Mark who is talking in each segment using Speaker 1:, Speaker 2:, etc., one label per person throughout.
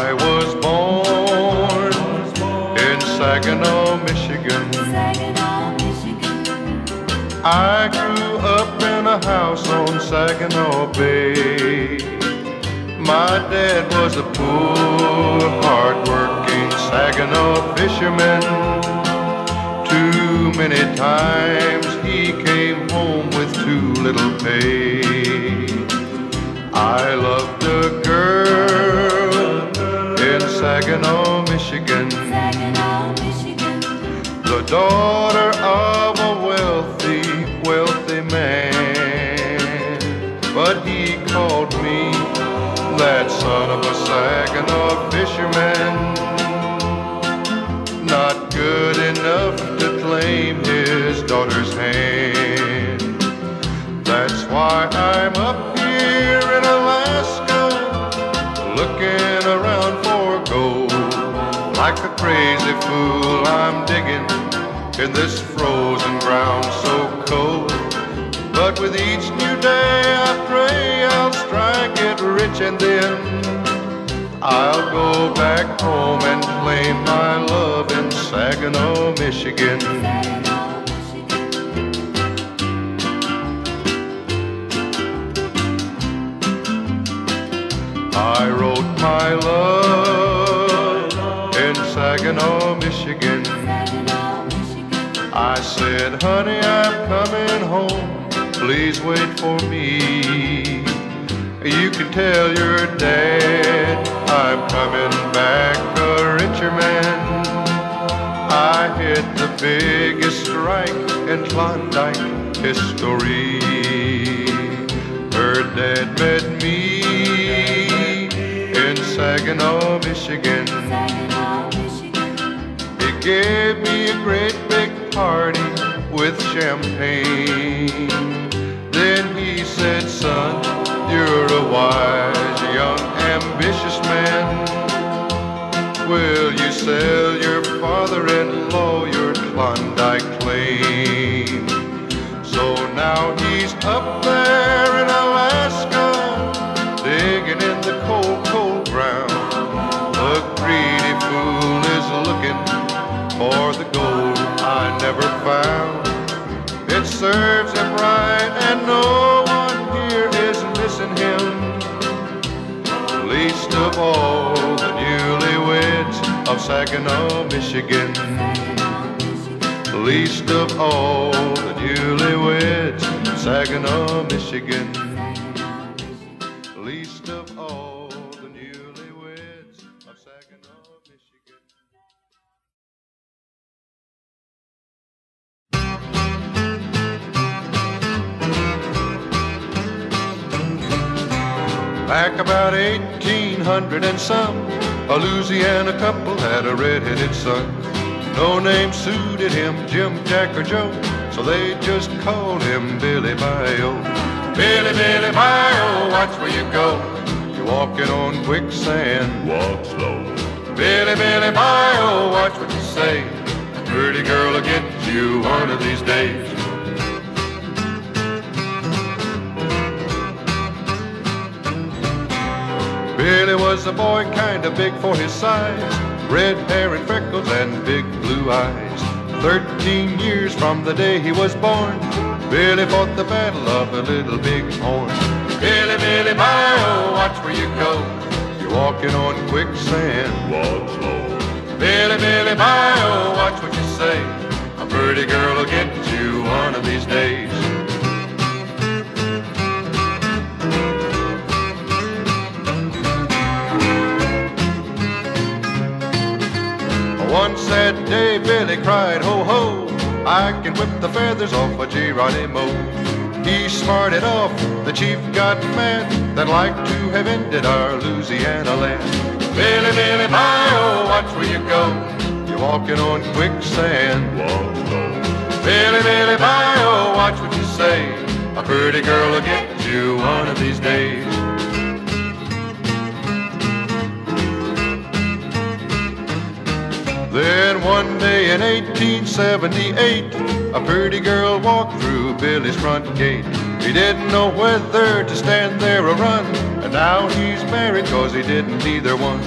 Speaker 1: I was born in Saginaw, Michigan. I grew up in a house on Saginaw Bay. My dad was a poor, hard-working Saginaw fisherman. Too many times he came home with too little pay. I loved a girl in Saginaw, Michigan
Speaker 2: Saginaw, Michigan.
Speaker 1: the daughter of a wealthy, wealthy man. But he called me that son of a Saginaw fisherman. Not good enough to claim his daughter's hand. That's why I'm up digging in this frozen ground so cold. But with each new day, I pray I'll strike it rich and then I'll go back home and claim my love in Saginaw, Michigan. I wrote my love in Saginaw, Michigan. I said, honey, I'm coming home. Please wait for me. You can tell your dad I'm coming back a richer man. I hit the biggest strike in Klondike history. Her dad met me in Saginaw, Michigan. He gave me a great party with champagne. Then he said, son, you're a wise, young, ambitious man. Will you sell your father-in-law your Klondike claim? So now he's up there in Alaska, found. It serves him right, and no one here is missing him. Least of all the newlyweds of Saginaw, Michigan. Least of all the newlyweds of Saginaw, Michigan. Back about 1800 and some, a Louisiana couple had a red-headed son. No name suited him, Jim, Jack, or Joe, so they just called him Billy Bayou. Billy, Billy Bayou, watch where you go. You're walking on quicksand.
Speaker 3: Walk slow.
Speaker 1: Billy, Billy Bayou, watch what you say. A pretty girl will get you one of these days. A boy kinda big for his size, red hair and freckles and big blue eyes. Thirteen years from the day he was born, Billy fought the battle of the Little Big Horn. Billy, Billy, Bayou, oh, watch where you go. You're walking on quicksand.
Speaker 3: Walk slow.
Speaker 1: Billy, Billy, Bayou, oh, watch what you say. A pretty girl will get you one of these days. One sad day, Billy cried, ho ho, I can whip the feathers off a Geronimo. He smarted off, the chief got mad, then like to have ended our Louisiana land. Billy, Billy, Bayou, oh, watch where you go, you're walking on quicksand.
Speaker 3: Walk slow.
Speaker 1: Billy, Billy, Bayou, oh, watch what you say, a pretty girl will get you one of these days. Then one day in 1878, a pretty girl walked through Billy's front gate. He didn't know whether to stand there or run, and now he's married cause he didn't either one.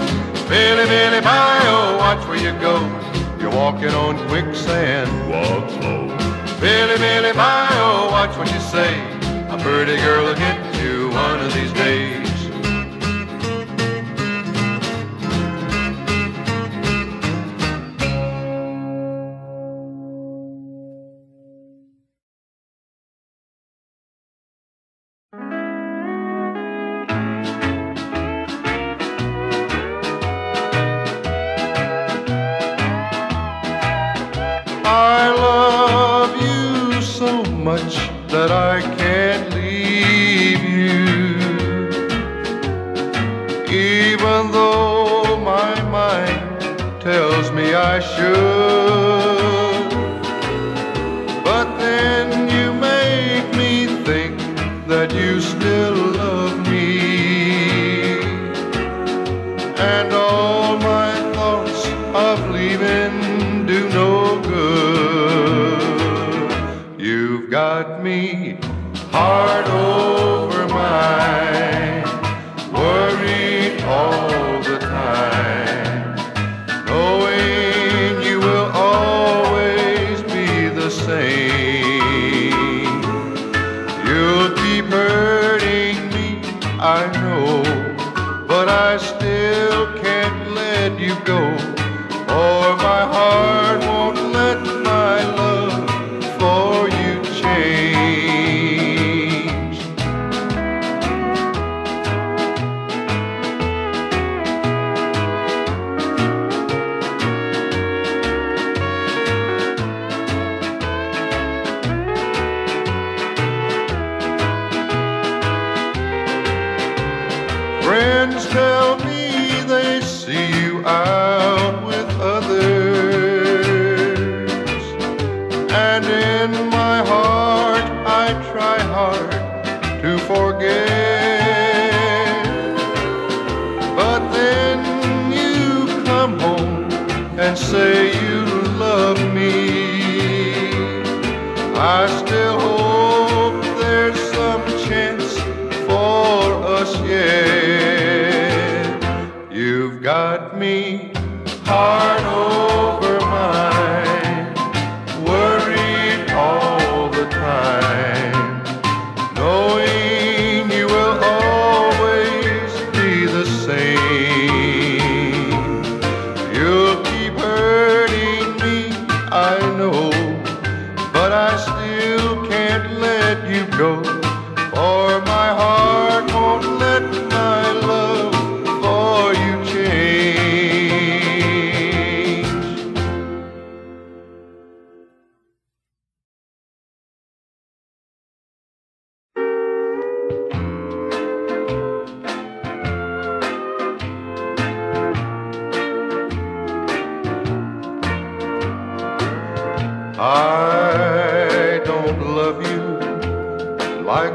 Speaker 1: Billy, Billy, Bayou, watch where you go. You're walking on quicksand,
Speaker 3: walk slow.
Speaker 1: Billy, Billy, Bayou, watch what you say. A pretty girl will get you one of these days. I know, but I still.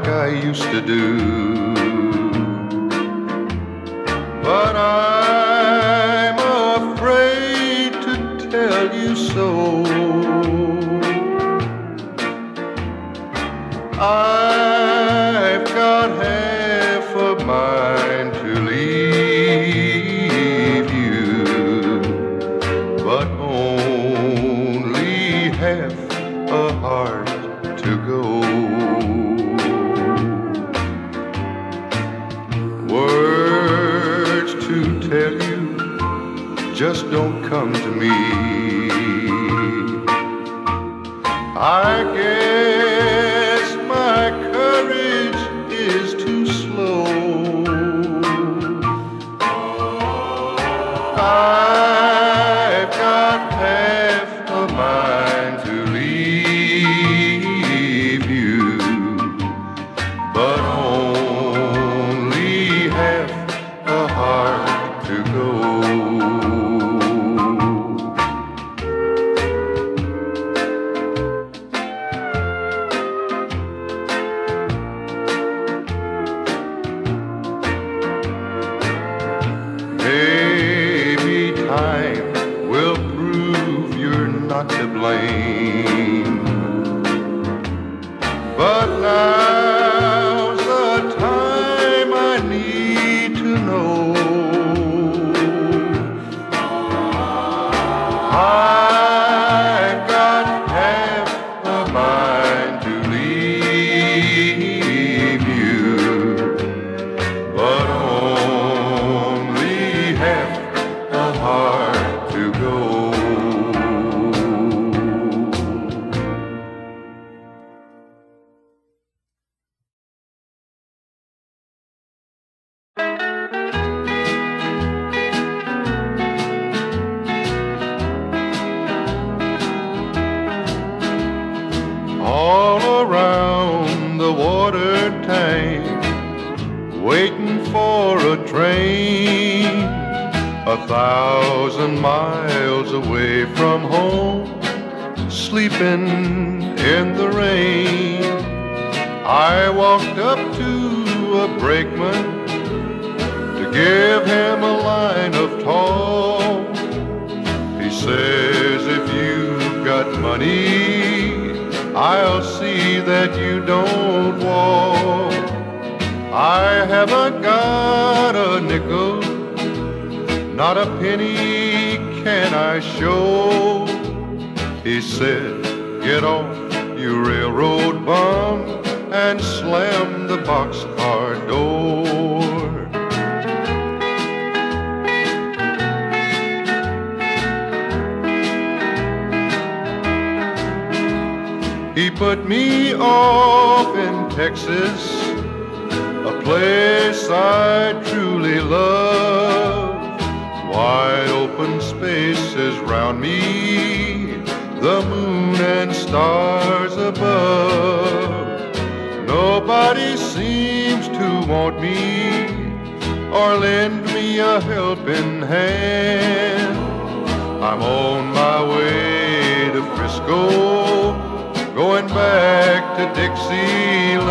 Speaker 1: I used to do. Says, if you've got money, I'll see that you don't walk. I haven't got a nickel, not a penny can I show. He said, get off, you railroad bum, and slam the boxcar put me off in Texas, a place I truly love. Wide open spaces round me, the moon and stars above. Nobody seems to want me or lend me a helping hand. I'm on my way to Frisco going back to Dixieland.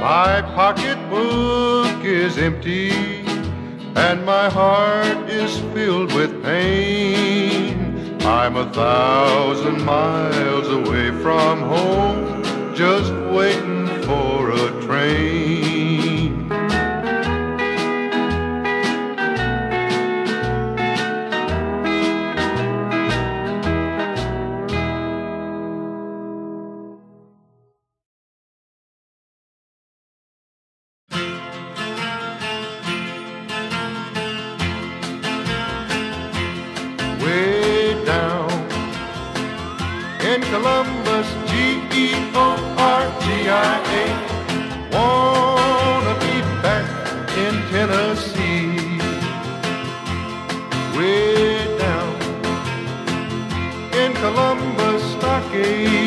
Speaker 1: My pocketbook is empty and my heart is filled with pain. I'm a thousand miles away from home, just waiting for a train. Wanna be back in Tennessee, way down in Columbus, Stockade.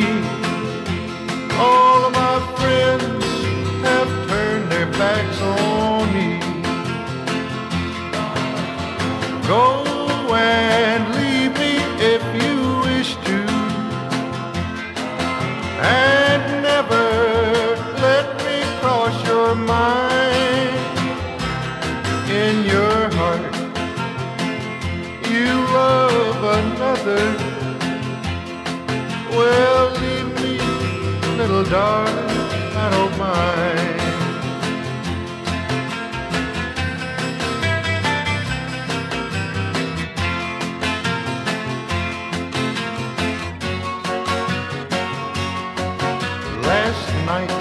Speaker 1: Darling, I don't mind. last night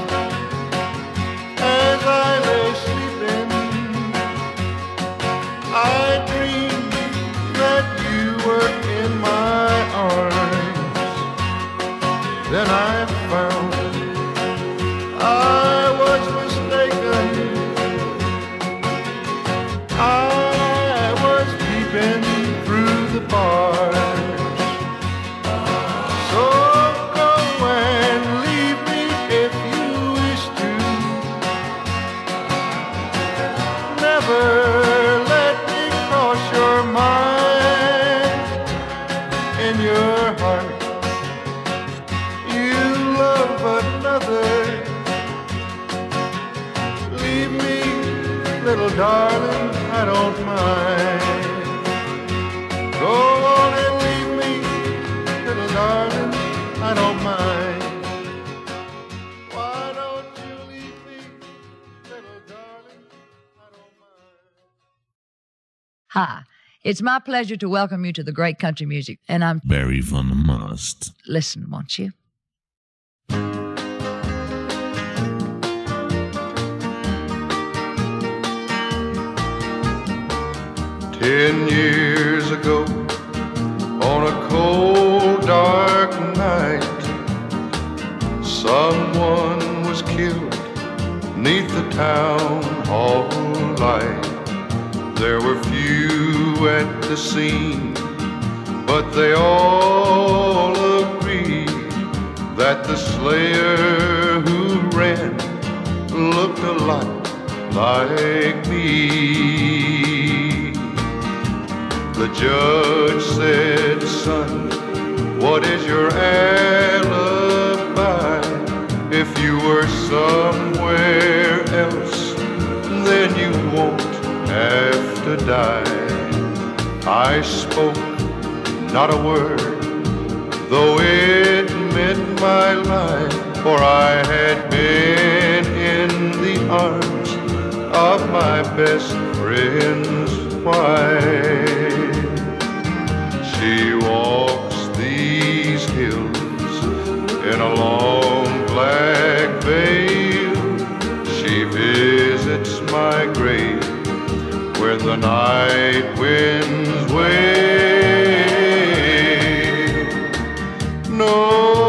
Speaker 4: Hi, it's my pleasure to welcome you to the great country music. And I'm,
Speaker 3: Berry van der Mast.
Speaker 4: listen, won't you?
Speaker 1: Ten years ago, on a cold, dark night, someone was killed neath the town hall light. There were few at the scene, but they all agreed that the slayer who ran looked a lot like me. The judge said, Son, what is your alibi? If you were somewhere die. I spoke not a word, though it meant my life, for I had been in the arms of my best friend's wife. She walks these hills in a long black veil. When the night winds wail. Nobody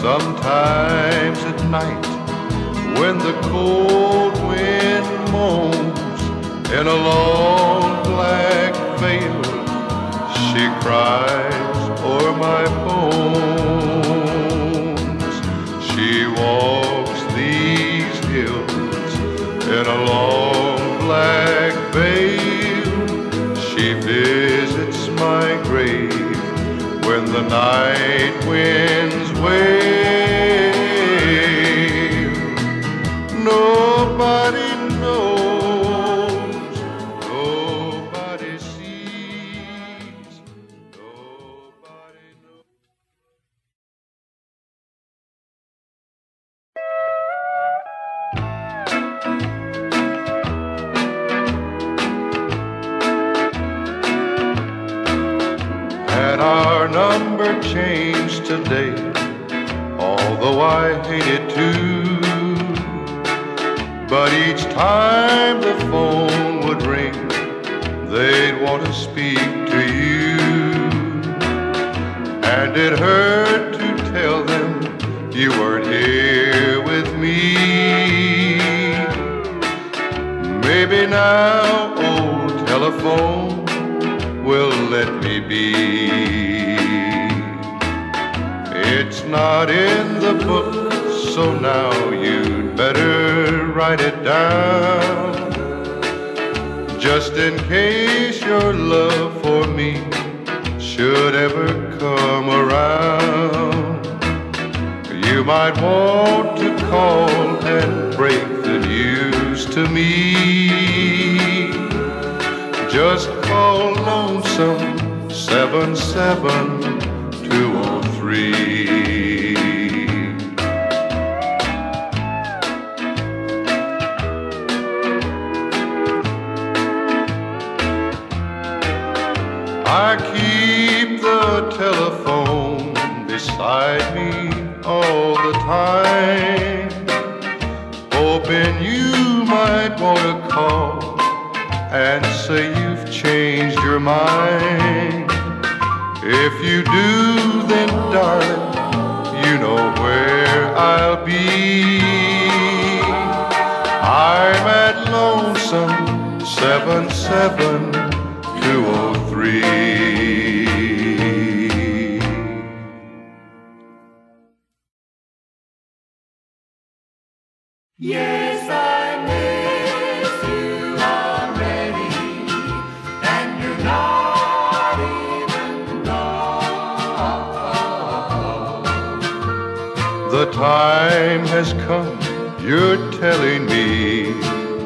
Speaker 1: sometimes at night, when the cold wind moans in a long black veil, she cries o'er my bones. She walks these hills in a long black veil. She visits my grave when the night winds wail. Now, old telephone will let me be. It's not in the book, so now you'd better write it down. Just in case your love for me should ever come around. You might want to call and break the news to me. Just call lonesome seven seven two oh three. I keep the telephone beside me all the time, hoping you might want to call and say you've changed your mind. If you do, then darling, you know where I'll be. I'm at lonesome seven seven two oh three. Time has come, you're telling me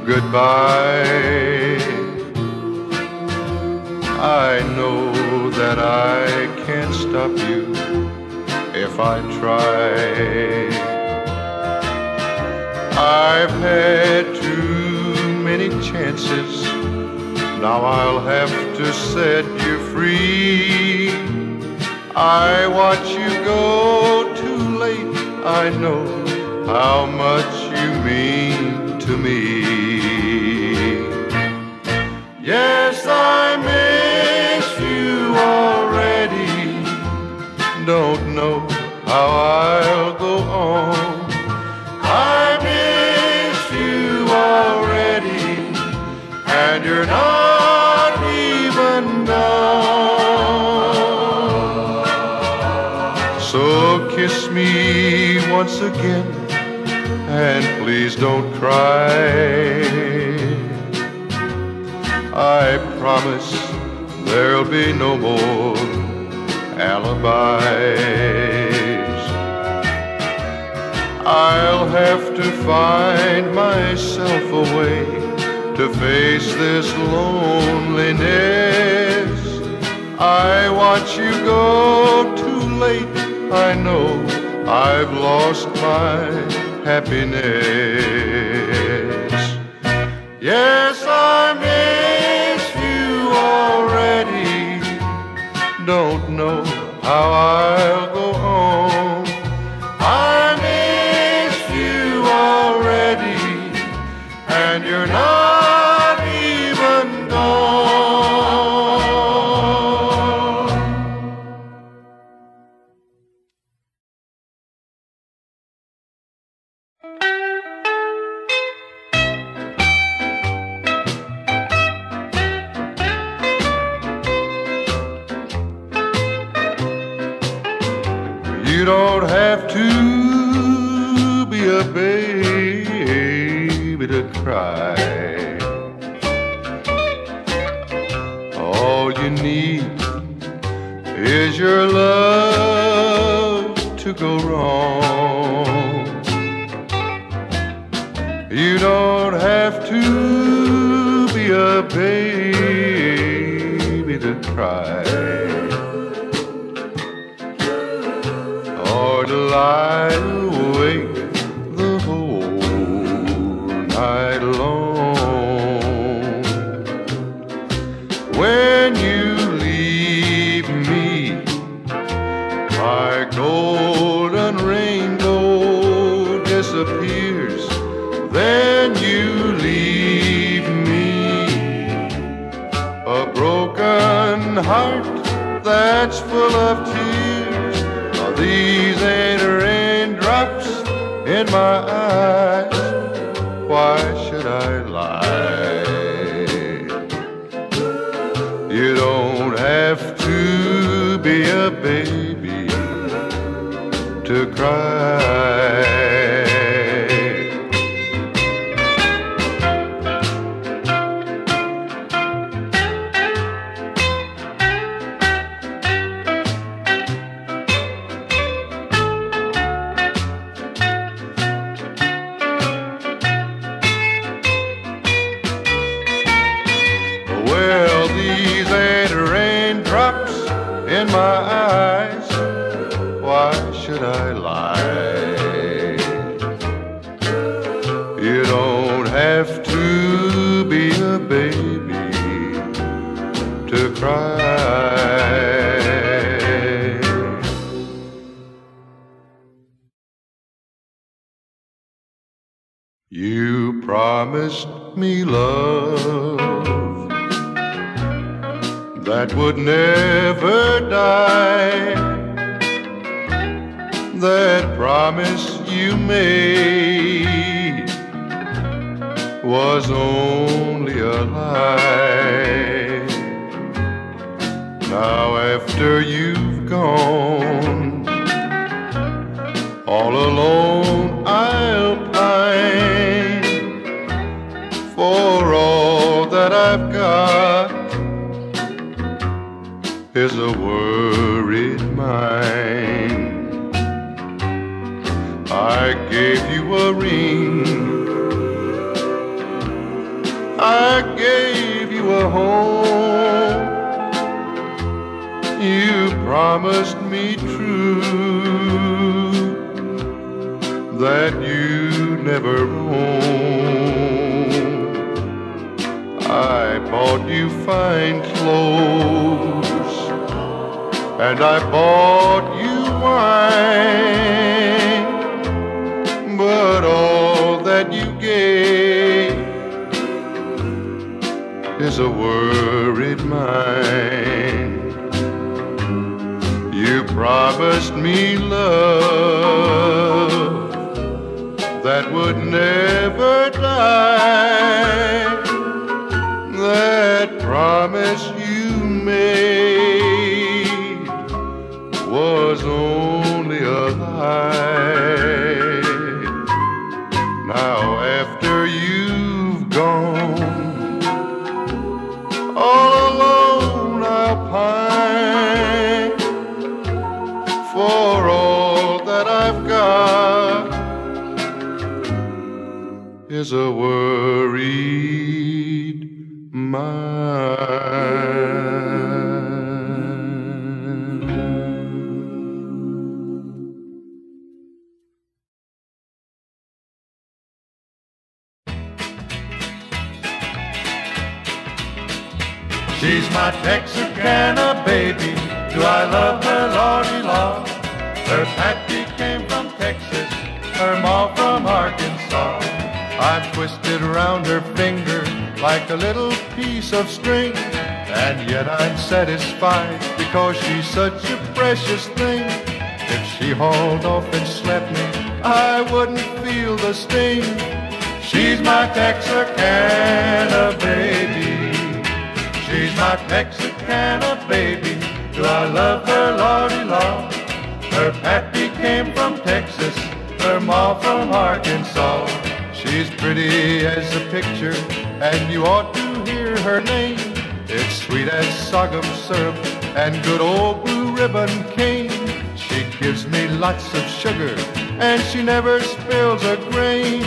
Speaker 1: goodbye. I know that I can't stop you if I try. I've had too many chances. Now I'll have to set you free. I watch you go. I know how much you mean to me. Yes, I miss you already. Don't know how I'll go on. I miss you already, and you're not even gone. So kiss me once again, and please don't cry. I promise there'll be no more alibis. I'll have to find myself a way to face this loneliness. I watch you go too late. I know I've lost my happiness. Yes, I miss you already. Don't know how I'll have to be a baby to cry. Disappears. Then you leave me a broken heart that's full of tears. Are these ain't raindrops in my eyes? Should I lie? You don't have to be a baby to cry. You promised me love that would never die. That promise you made was only a lie. Now, after you've gone, all alone I'll pine for all that I've got is a worried mind. I gave you a ring. I gave you a home. You promised me true that you never roam. I bought you fine clothes
Speaker 5: and I bought you wine. Is a worried mind. You promised me love that would never die.
Speaker 1: Her ma from Arkansas. I've twisted around her finger like a little piece of string. And yet I'm satisfied because she's such a precious thing. If she hauled off and slept me, I wouldn't feel the sting. She's my Texarkana baby. She's my Texarkana baby. Do I love her, Lordy Lord? Her pappy came from Texas, her ma from Arkansas. She's pretty as a picture, and you ought to hear her name. It's sweet as sorghum syrup and good old blue ribbon cane. She gives me lots of sugar, and she never spills a grain.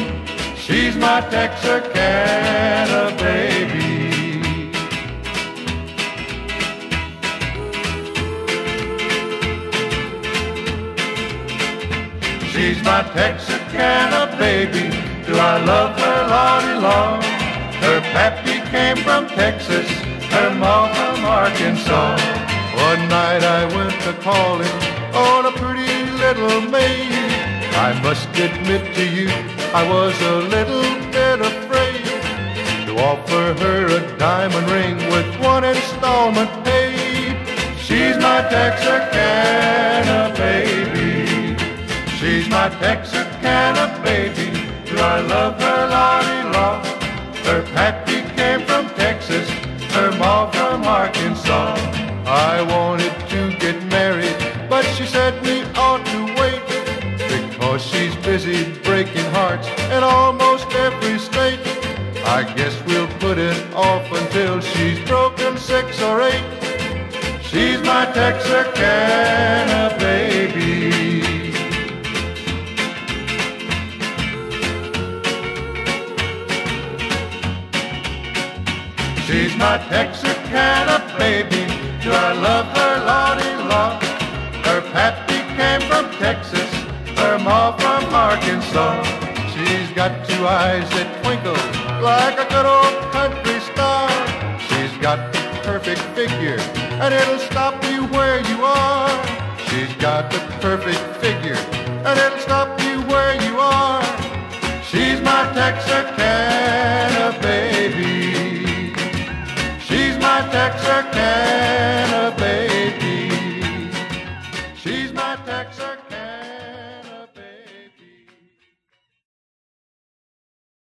Speaker 1: She's my Texarkana baby. She's my Texarkana baby. Do I love her, Lordy Long? Her pappy came from Texas, her ma from Arkansas. One night I went to calling on a pretty little maid. I must admit to you, I was a little bit afraid to offer her a diamond ring with one installment paid. She's my Texarkana baby. She's my Texarkana baby. Do I love her, Lordy Law? Her pappy came from Texas, her mom from Arkansas. I wanted to get married, but she said we ought to wait because she's busy breaking hearts in almost every state. I guess we'll put it off until she's broken six or eight. She's my Texarkana Texarkana baby. Do I love her, Lordy Law? Her pappy came from Texas, her ma from Arkansas. She's got two eyes that twinkle like a good old country star. She's got the perfect figure, and it'll stop you where you are. She's got the perfect figure, and it'll stop you where you are. She's my Texarkana.